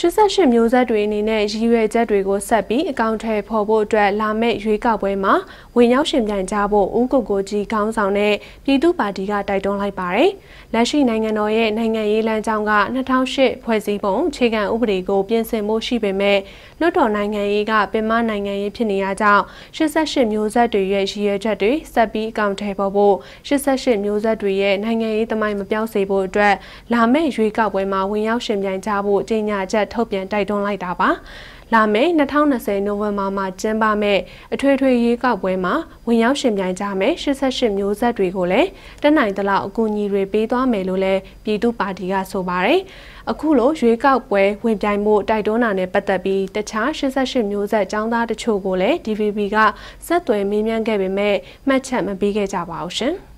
88မျိုးဆက်တွေအနေနဲ့ရည်ရွယ်ချက်တွေကိုဆက်ပြီးအကောင့်ထဲဖော်ဖို့အတွက်လာမယ့်ရွေးကောက်ပွဲမှာဝင်ရောက်ရှင်ပြိုင်ကြဖို့ဦးကိုကိုကြီးခေါင်းဆောင်တဲ့ပြည်သူ့ပါတီကတိုက်တွန်းလိုက်ပါတယ်။လက်ရှိနိုင်ငံတော်ရဲ့နိုင်ငံရေးလမ်းကြောင်းက2008ဖွဲ့စည်းပုံခြေခံဥပဒေကိုပြင်ဆင်မှုရှိပေမဲ့လွှတ်တော်နိုင်ငံရေးကပင်မနိုင်ငံရေးဖြစ်နေရကြောင်း88မျိုးဆက်တွေရဲ့ရည်ရွယ်ချက်တွေဆက်ပြီးအကောင့်ထဲပေါ်ဖို့88မျိုးဆက်တွေရဲ့နိုင်ငံရေးသမိုင်းမပြောင်းစေဖို့အတွက်လာမယ့်ရွေးကောက်ပွဲမှာဝင်ရောက်ရှင်ပြိုင်ကြဖို့ကြေညာချက်ထုတ်ပြန်တိုက်တွန်းလိုက်တာပါလာမယ့်2020နိုဝင်ဘာမှာကျင်းပမယ့်အထွေထွေရွေးကောက်ပွဲမှာဝင်ရောက်ရှင်ပြိုင်ကြမယ့်88မျိုးဆက်တွေကိုလည်းတက်နိုင်သလောက်အကူအညီတွေပေးသွားမယ်လို့လည်းပြည်သူ့ပါတီကဆိုပါတယ်။အခုလိုရွေးကောက်ပွဲဝင်ပြိုင်မှုတိုက်တွန်းတာနဲ့ပတ်သက်ပြီးတခြား88မျိုးဆက်ចောင်းသားတချို့ကိုလည်း DVB ကဆက်သွယ်မေးမြန်းခဲ့ပေမဲ့မှတ်ချက်မပေးခဲ့ကြပါဘူးရှင်။